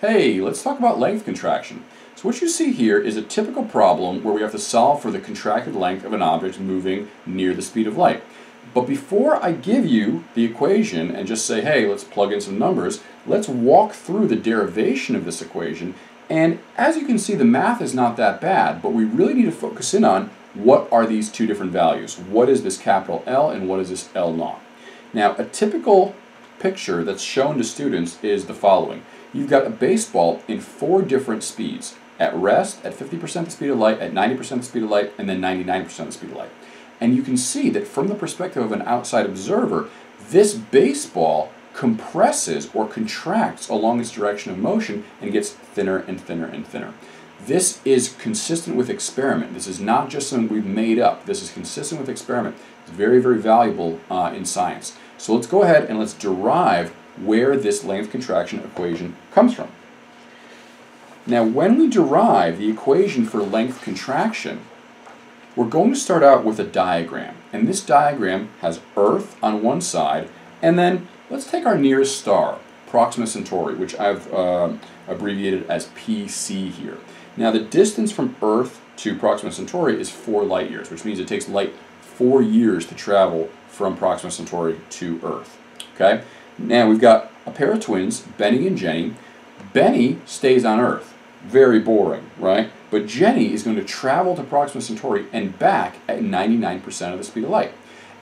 Hey, let's talk about length contraction. So what you see here is a typical problem where we have to solve for the contracted length of an object moving near the speed of light. But before I give you the equation and just say, hey, let's plug in some numbers, let's walk through the derivation of this equation. And as you can see, the math is not that bad, but we really need to focus in on what are these two different values? What is this capital L and what is this L naught? Now, a typical picture that's shown to students is the following. You've got a baseball in four different speeds. At rest, at 50% the speed of light, at 90% the speed of light, and then 99% the speed of light. And you can see that from the perspective of an outside observer, this baseball compresses or contracts along its direction of motion and gets thinner and thinner and thinner. This is consistent with experiment. This is not just something we've made up. This is consistent with experiment. It's very, very valuable uh, in science. So let's go ahead and let's derive where this length contraction equation comes from. Now when we derive the equation for length contraction, we're going to start out with a diagram. And this diagram has Earth on one side, and then let's take our nearest star, Proxima Centauri, which I've uh, abbreviated as PC here. Now the distance from Earth to Proxima Centauri is 4 light years, which means it takes light 4 years to travel from Proxima Centauri to Earth. Okay? Now we've got a pair of twins, Benny and Jenny. Benny stays on Earth. Very boring, right? But Jenny is going to travel to Proxima Centauri and back at 99% of the speed of light.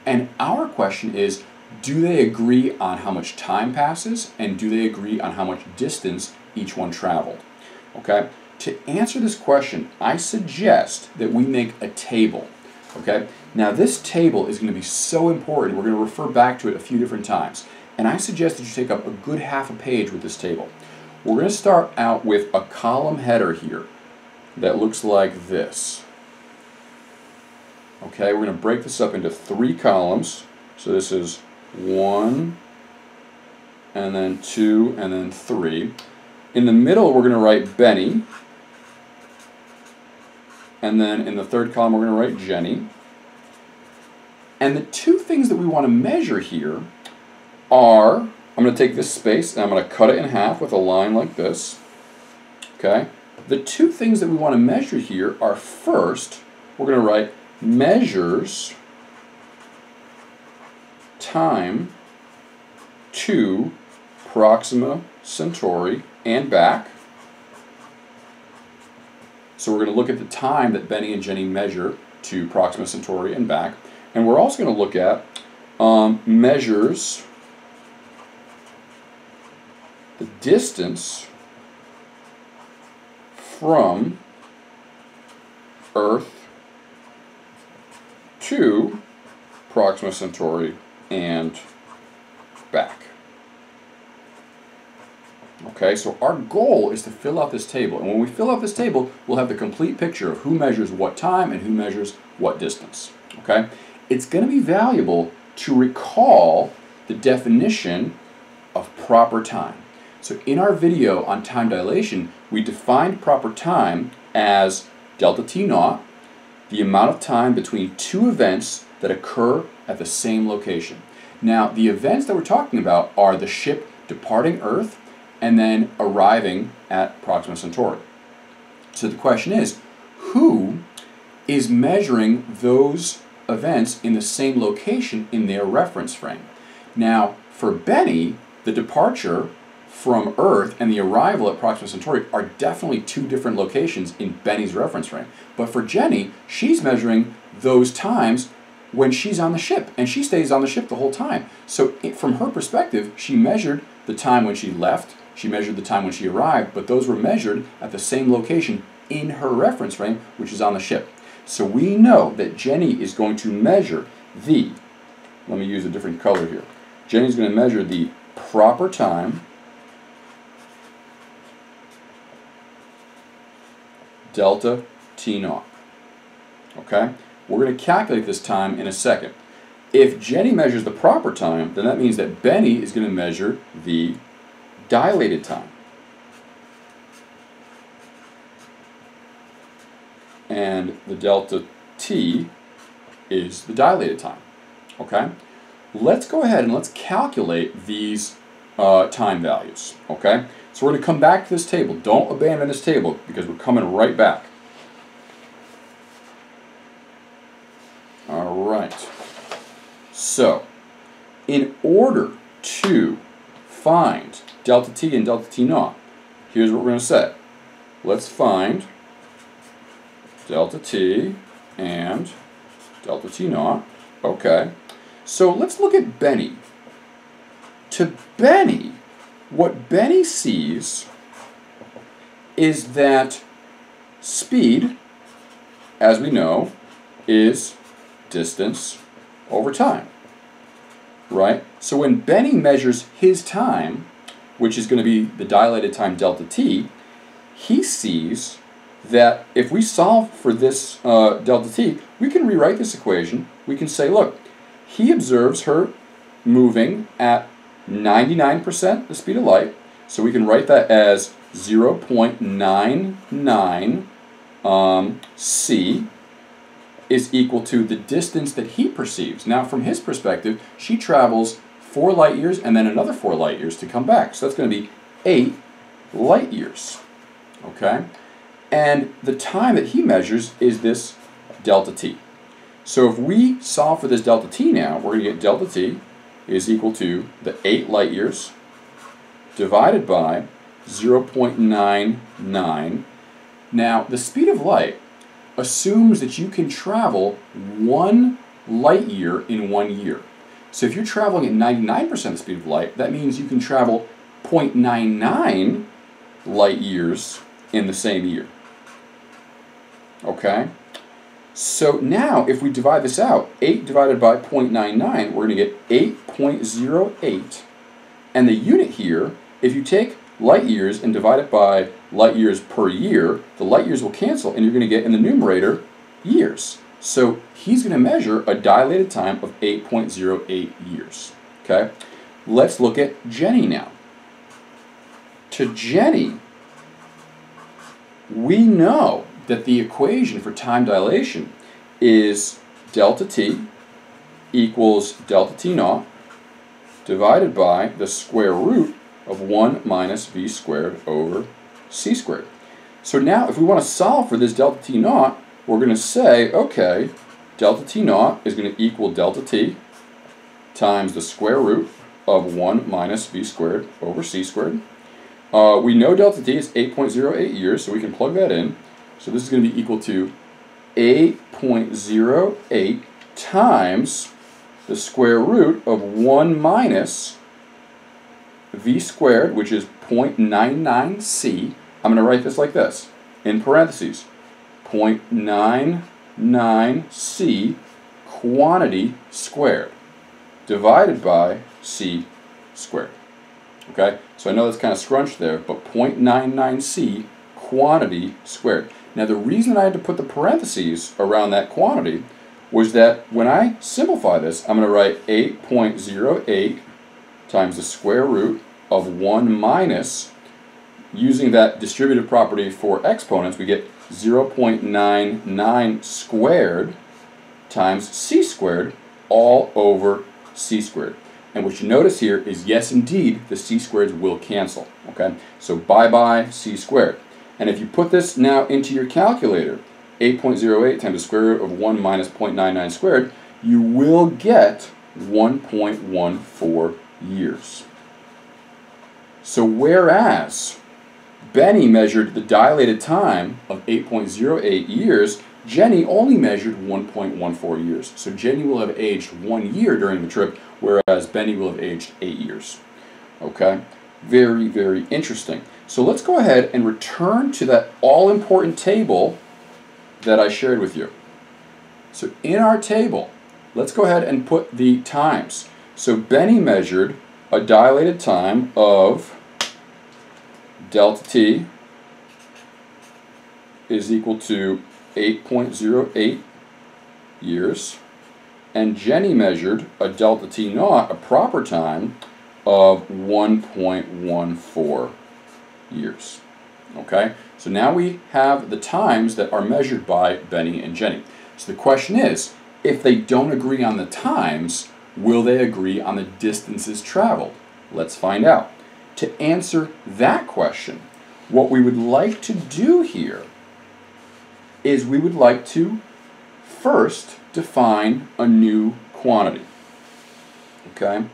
And our question is, do they agree on how much time passes and do they agree on how much distance each one traveled? Okay? To answer this question, I suggest that we make a table. Okay? Now this table is going to be so important. We're going to refer back to it a few different times. And I suggest that you take up a good half a page with this table. We're going to start out with a column header here that looks like this. Okay, we're going to break this up into three columns. So this is one, and then two, and then three. In the middle, we're going to write Benny. And then in the third column, we're going to write Jenny. And the two things that we want to measure here are, I'm going to take this space and I'm going to cut it in half with a line like this. Okay. The two things that we want to measure here are first, we're going to write measures time to Proxima Centauri and back. So we're going to look at the time that Benny and Jenny measure to Proxima Centauri and back. And we're also going to look at um, measures the distance from Earth to Proxima Centauri and back. Okay, so our goal is to fill out this table. And when we fill out this table, we'll have the complete picture of who measures what time and who measures what distance. Okay, it's going to be valuable to recall the definition of proper time. So in our video on time dilation, we defined proper time as delta T naught, the amount of time between two events that occur at the same location. Now, the events that we're talking about are the ship departing Earth and then arriving at Proxima Centauri. So the question is, who is measuring those events in the same location in their reference frame? Now, for Benny, the departure from Earth and the arrival at Proxima Centauri are definitely two different locations in Benny's reference frame. But for Jenny, she's measuring those times when she's on the ship, and she stays on the ship the whole time. So it, from her perspective, she measured the time when she left, she measured the time when she arrived, but those were measured at the same location in her reference frame, which is on the ship. So we know that Jenny is going to measure the, let me use a different color here. Jenny's going to measure the proper time delta T naught. Okay? We're going to calculate this time in a second. If Jenny measures the proper time, then that means that Benny is going to measure the dilated time. And the delta T is the dilated time. Okay? Let's go ahead and let's calculate these uh, time values. Okay? So we're going to come back to this table. Don't abandon this table because we're coming right back. All right. So, in order to find delta t and delta t naught, here's what we're going to say. Let's find delta t and delta t naught. Okay. So let's look at Benny. To Benny, what Benny sees is that speed, as we know, is distance over time. Right? So when Benny measures his time, which is going to be the dilated time delta t, he sees that if we solve for this uh, delta t, we can rewrite this equation. We can say, look, he observes her moving at 99% the speed of light, so we can write that as 0.99 um, c is equal to the distance that he perceives. Now, from his perspective, she travels 4 light years and then another 4 light years to come back. So that's going to be 8 light years. Okay? And the time that he measures is this delta t. So if we solve for this delta t now, we're going to get delta t is equal to the 8 light years divided by 0.99. Now, the speed of light assumes that you can travel one light year in one year. So if you're traveling at 99% the speed of light, that means you can travel 0.99 light years in the same year. Okay? So now, if we divide this out, 8 divided by 0.99, we're going to get 8.08. And the unit here, if you take light years and divide it by light years per year, the light years will cancel, and you're going to get in the numerator years. So he's going to measure a dilated time of 8.08 years. Okay? Let's look at Jenny now. To Jenny, we know that the equation for time dilation is delta t equals delta t naught divided by the square root of 1 minus v squared over c squared. So now if we want to solve for this delta t naught, we're going to say, okay, delta t naught is going to equal delta t times the square root of 1 minus v squared over c squared. Uh, we know delta t is 8.08 years, so we can plug that in. So this is going to be equal to 8.08 times the square root of 1 minus v squared, which is 0.99c. I'm going to write this like this, in parentheses, 0.99c quantity squared divided by c squared. Okay, so I know that's kind of scrunched there, but 0.99c quantity squared. Now the reason I had to put the parentheses around that quantity was that when I simplify this, I'm going to write 8.08 times the square root of 1 minus, using that distributive property for exponents, we get 0.99 squared times c squared all over c squared. And what you notice here is, yes, indeed, the c squareds will cancel. Okay, so bye-bye c squared. And if you put this now into your calculator, 8.08 times the square root of 1 minus 0.99 squared, you will get 1.14 years. So whereas Benny measured the dilated time of 8.08 years, Jenny only measured 1.14 years. So Jenny will have aged one year during the trip, whereas Benny will have aged eight years. Okay? Very, very interesting. So let's go ahead and return to that all-important table that I shared with you. So in our table, let's go ahead and put the times. So Benny measured a dilated time of delta t is equal to 8.08 years, and Jenny measured a delta t naught, a proper time, of 1.14 years. Okay, so now we have the times that are measured by Benny and Jenny. So the question is, if they don't agree on the times, will they agree on the distances traveled? Let's find out. to answer that question, what we would like to do here is we would like to first define a new quantity. Okay?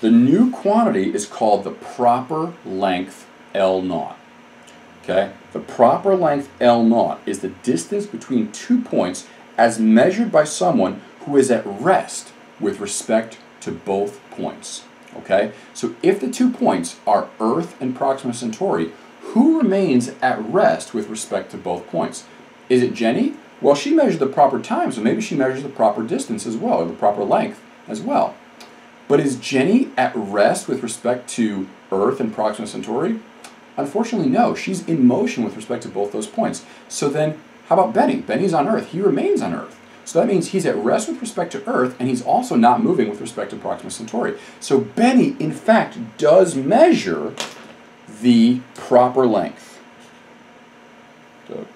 The new quantity is called the proper length L naught. Okay? The proper length L naught is the distance between two points as measured by someone who is at rest with respect to both points. Okay? So if the two points are Earth and Proxima Centauri, who remains at rest with respect to both points? Is it Jenny? Well, she measured the proper time, so maybe she measures the proper distance as well, or the proper length as well. But is Jenny at rest with respect to Earth and Proxima Centauri? Unfortunately, no. She's in motion with respect to both those points. So then, how about Benny? Benny's on Earth. He remains on Earth. So that means he's at rest with respect to Earth, and he's also not moving with respect to Proxima Centauri. So Benny, in fact, does measure the proper length. The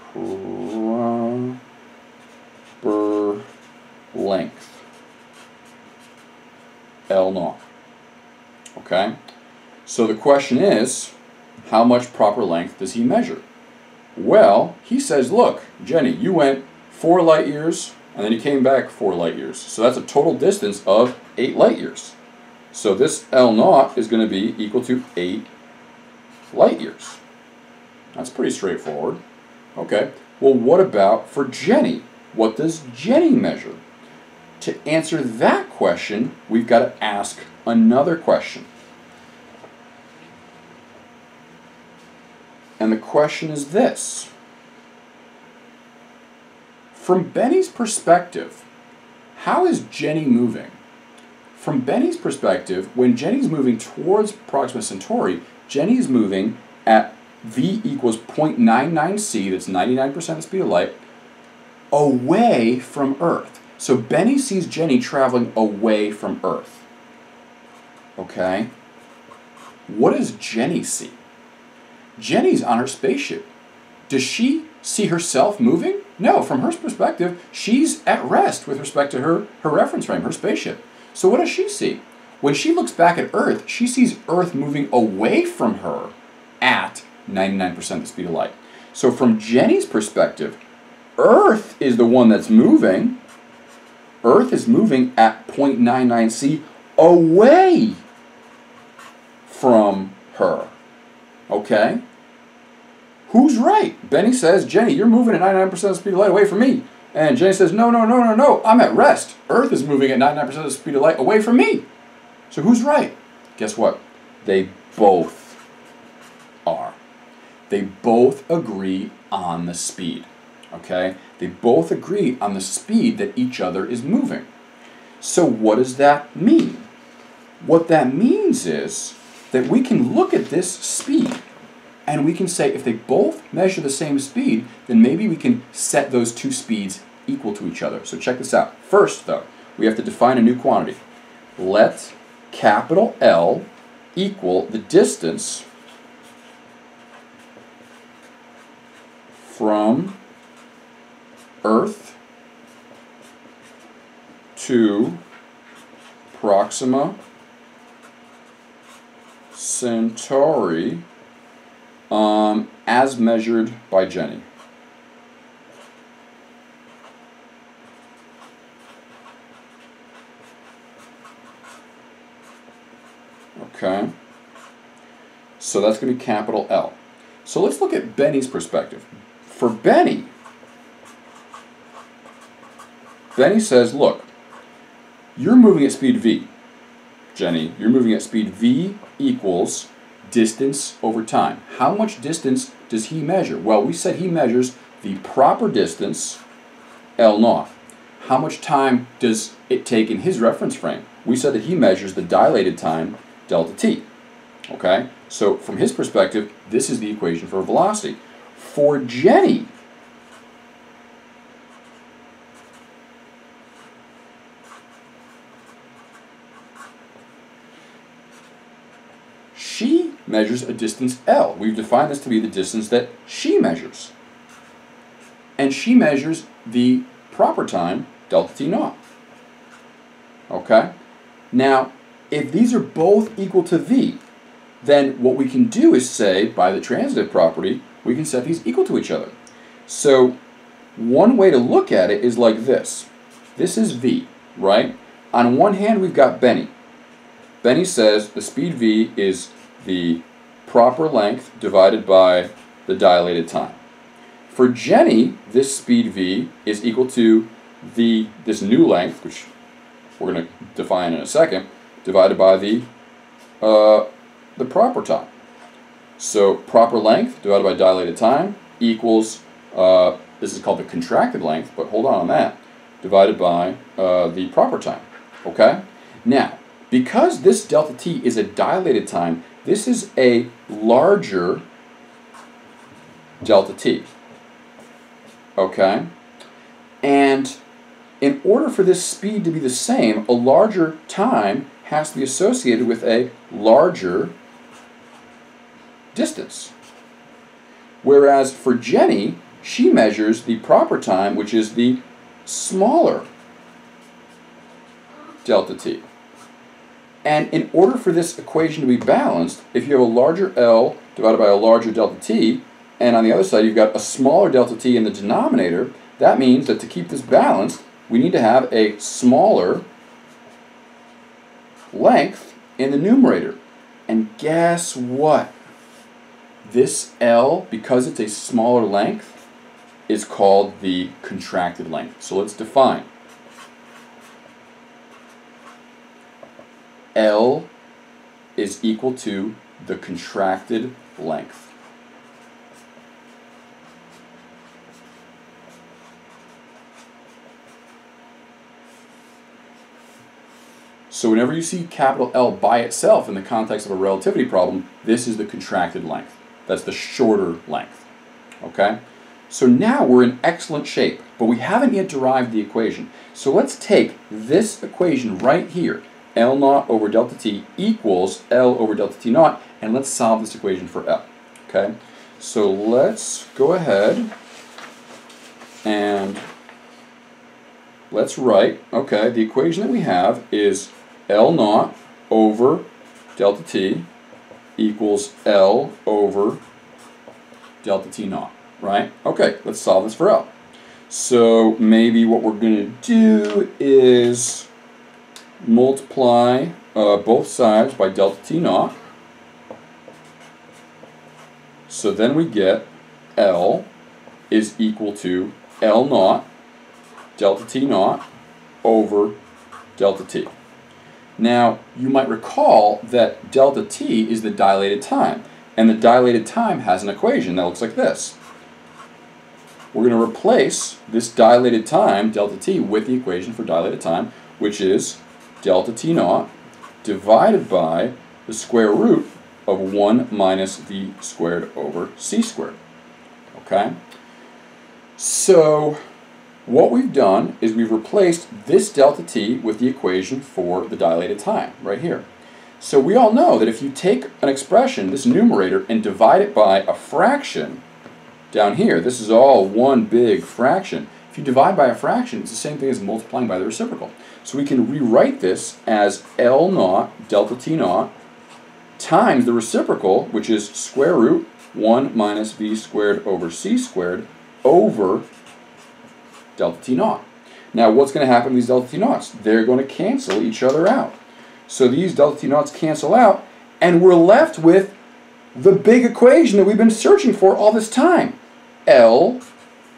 proper length. L naught. Okay? So the question is, how much proper length does he measure? Well, he says, look, Jenny, you went four light years, and then you came back four light years. So that's a total distance of eight light years. So this L naught is going to be equal to eight light years. That's pretty straightforward. Okay, well what about for Jenny? What does Jenny measure? To answer that question, we've got to ask another question. And the question is this. From Benny's perspective, how is Jenny moving? From Benny's perspective, when Jenny's moving towards Proxima Centauri, Jenny is moving at v equals 0.99c, that's 99% the speed of light, away from Earth. So Benny sees Jenny traveling away from Earth. Okay? What does Jenny see? Jenny's on her spaceship. Does she see herself moving? No, from her perspective, she's at rest with respect to her, her reference frame, her spaceship. So what does she see? When she looks back at Earth, she sees Earth moving away from her at 99% the speed of light. So from Jenny's perspective, Earth is the one that's moving. Earth is moving at 0.99c away from her. Okay? Who's right? Benny says, Jenny, you're moving at 99% of the speed of light away from me. And Jenny says, no, no, no, no, no, I'm at rest. Earth is moving at 99% of the speed of light away from me. So who's right? Guess what? They both are. They both agree on the speed. Okay? They both agree on the speed that each other is moving. So what does that mean? What that means is that we can look at this speed and we can say if they both measure the same speed, then maybe we can set those two speeds equal to each other. So check this out. First, though, we have to define a new quantity. Let capital L equal the distance from Earth to Proxima Centauri um, as measured by Jenny. Okay. So that's going to be capital L. So let's look at Benny's perspective. For Benny, Benny says, look, you're moving at speed v. Jenny, you're moving at speed v equals distance over time. How much distance does he measure? Well, we said he measures the proper distance, L naught. How much time does it take in his reference frame? We said that he measures the dilated time, delta t. Okay? So from his perspective, this is the equation for velocity. For Jenny, she measures a distance L. We've defined this to be the distance that she measures. And she measures the proper time, delta T naught. Okay? Now, if these are both equal to V, then what we can do is say, by the transitive property, we can set these equal to each other. So one way to look at it is like this. This is v, right? On one hand, we've got Benny. Benny says the speed v is the proper length divided by the dilated time. For Jenny, this speed v is equal to the this new length, which we're going to define in a second, divided by the uh, the proper time. So proper length divided by dilated time equals, uh, this is called the contracted length, but hold on on that, divided by uh, the proper time. Okay? Now, because this delta t is a dilated time, this is a larger delta t. Okay? And in order for this speed to be the same, a larger time has to be associated with a larger distance. Whereas for Jenny, she measures the proper time, which is the smaller delta t. And in order for this equation to be balanced, if you have a larger L divided by a larger delta t, and on the other side you've got a smaller delta t in the denominator, that means that to keep this balanced, we need to have a smaller length in the numerator. And guess what? This L, because it's a smaller length, is called the contracted length. So let's define. L is equal to the contracted length. So whenever you see capital L by itself in the context of a relativity problem, this is the contracted length. That's the shorter length. Okay? So now we're in excellent shape, but we haven't yet derived the equation. So let's take this equation right here, L naught over delta T equals L over delta T naught, and let's solve this equation for L. Okay? So let's go ahead and let's write, okay, the equation that we have is L naught over delta T equals L over delta T naught, right? Okay, let's solve this for L. So maybe what we're going to do is multiply uh, both sides by delta T naught. So then we get L is equal to L naught delta T naught over delta T. Now, you might recall that delta t is the dilated time, and the dilated time has an equation that looks like this. We're going to replace this dilated time, delta t, with the equation for dilated time, which is delta t naught divided by the square root of 1 minus v squared over c squared. Okay? So, what we've done is we've replaced this delta t with the equation for the dilated time, right here. So we all know that if you take an expression, this numerator, and divide it by a fraction down here, this is all one big fraction. If you divide by a fraction, it's the same thing as multiplying by the reciprocal. So we can rewrite this as L naught delta T naught times the reciprocal, which is square root 1 minus v squared over c squared over delta T naught. Now what's going to happen to these delta T naughts? They're going to cancel each other out. So these delta T naughts cancel out, and we're left with the big equation that we've been searching for all this time. L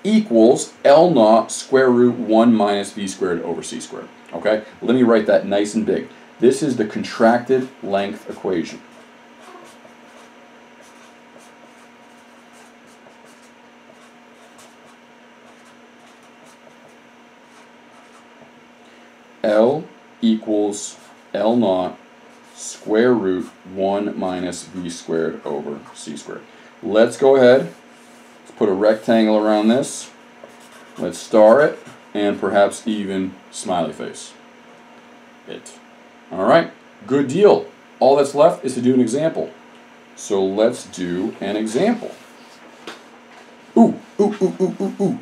equals L naught square root 1 minus v squared over c squared. Okay, let me write that nice and big. This is the contracted length equation. L equals L naught square root 1 minus v squared over c squared. Let's go ahead, put a rectangle around this, let's star it, and perhaps even smiley face it. Alright, good deal. All that's left is to do an example. So let's do an example. Ooh, ooh, ooh, ooh, ooh, ooh.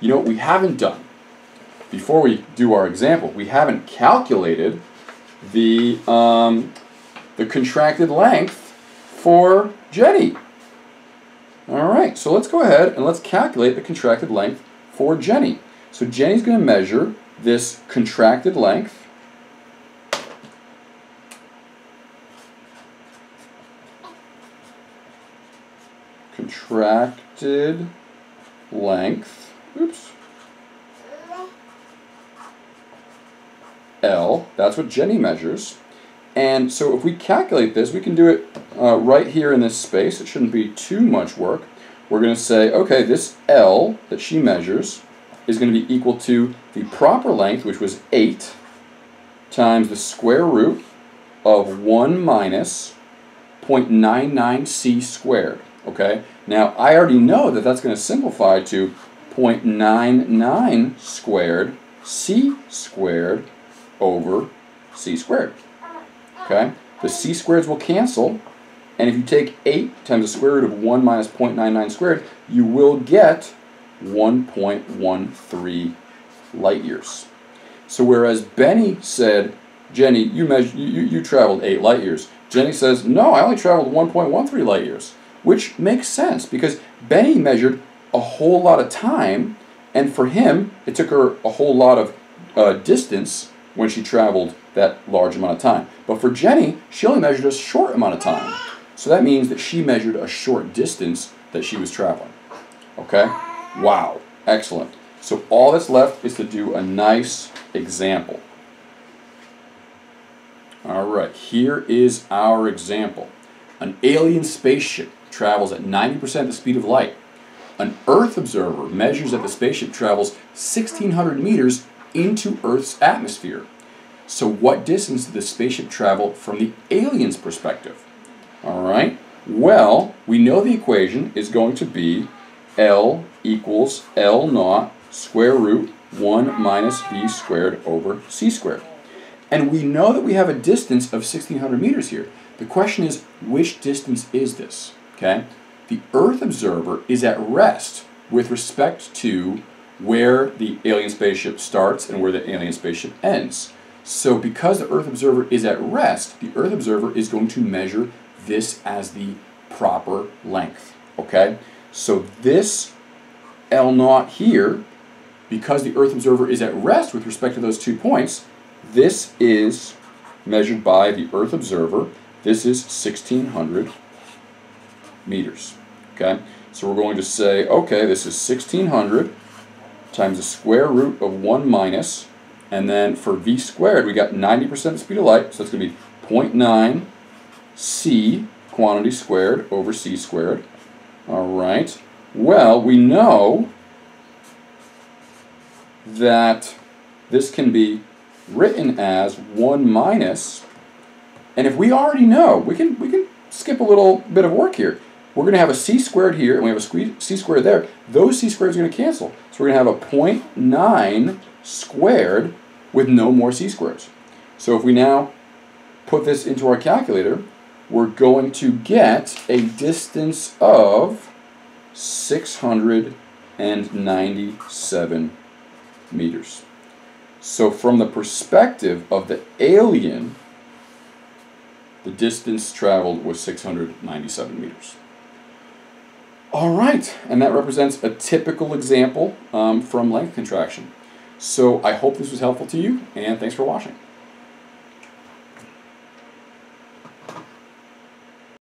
You know what we haven't done? before we do our example, we haven't calculated the, um, the contracted length for Jenny. All right, so let's go ahead and let's calculate the contracted length for Jenny. So Jenny's going to measure this contracted length. Contracted length. Oops. L. That's what Jenny measures. And so if we calculate this, we can do it uh, right here in this space. It shouldn't be too much work. We're going to say, okay, this L that she measures is going to be equal to the proper length, which was 8, times the square root of 1 minus 0.99c squared. Okay, now I already know that that's going to simplify to 0.99 squared c squared over c squared. Okay, the c squareds will cancel, and if you take 8 times the square root of 1 minus 0.99 squared, you will get 1.13 light years. So whereas Benny said, Jenny, you, measure, you, you traveled 8 light years, Jenny says, no, I only traveled 1.13 light years, which makes sense because Benny measured a whole lot of time, and for him, it took her a whole lot of uh, distance when she traveled that large amount of time. But for Jenny, she only measured a short amount of time. So that means that she measured a short distance that she was traveling. Okay? Wow. Excellent. So all that's left is to do a nice example. All right, here is our example. An alien spaceship travels at 90% the speed of light. An Earth observer measures that the spaceship travels 1,600 meters into Earth's atmosphere. So what distance did the spaceship travel from the alien's perspective? All right, well, we know the equation is going to be L equals L naught square root 1 minus v squared over c squared. And we know that we have a distance of 1600 meters here. The question is, which distance is this? Okay, the Earth observer is at rest with respect to where the alien spaceship starts and where the alien spaceship ends. So because the Earth observer is at rest, the Earth observer is going to measure this as the proper length. Okay? So this L naught here, because the Earth observer is at rest with respect to those two points, this is measured by the Earth observer. This is 1600 meters. Okay? So we're going to say, okay, this is 1600 times the square root of 1 minus, and then for v squared, we got 90% the speed of light, so it's going to be 0.9 c quantity squared over c squared. All right. Well, we know that this can be written as 1 minus, and if we already know, we can, we can skip a little bit of work here. We're going to have a c squared here, and we have a c squared there. Those c squareds are going to cancel. So we're going to have a 0.9 squared with no more c squares. So if we now put this into our calculator, we're going to get a distance of 697 meters. So from the perspective of the alien, the distance traveled was 697 meters. All right, and that represents a typical example um, from length contraction. So I hope this was helpful to you, and thanks for watching.